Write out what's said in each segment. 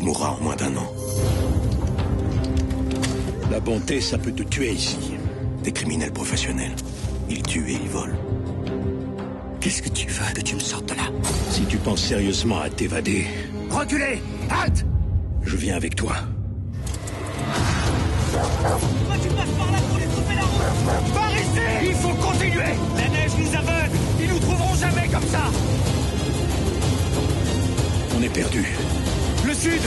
d'un an. La bonté, ça peut te tuer ici. Des criminels professionnels. Ils tuent et ils volent. Qu'est-ce que tu veux que tu me sortes de là? Si tu penses sérieusement à t'évader, Reculez Halte je viens avec toi. Pourquoi tu passes par là pour les couper la route Par ici Il faut continuer La neige nous aveugle Ils nous trouveront jamais comme ça On est perdu. Sud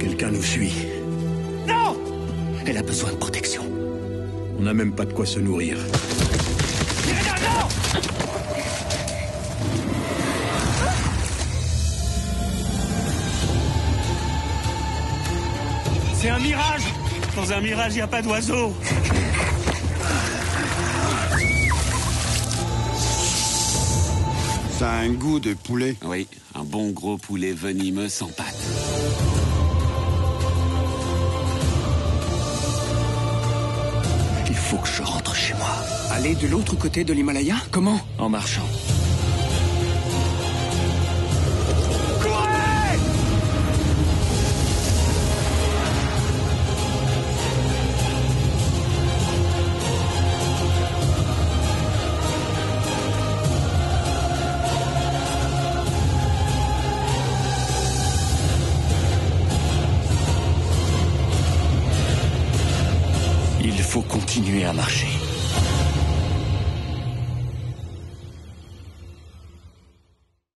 Quelqu'un nous suit. Non Elle a besoin de protection. On n'a même pas de quoi se nourrir. C'est un mirage Dans un mirage, il n'y a pas d'oiseaux Ça a un goût de poulet. Oui, un bon gros poulet venimeux sans pâte. Il faut que je rentre chez moi. Aller de l'autre côté de l'Himalaya? Comment? En marchant. Il faut continuer à marcher.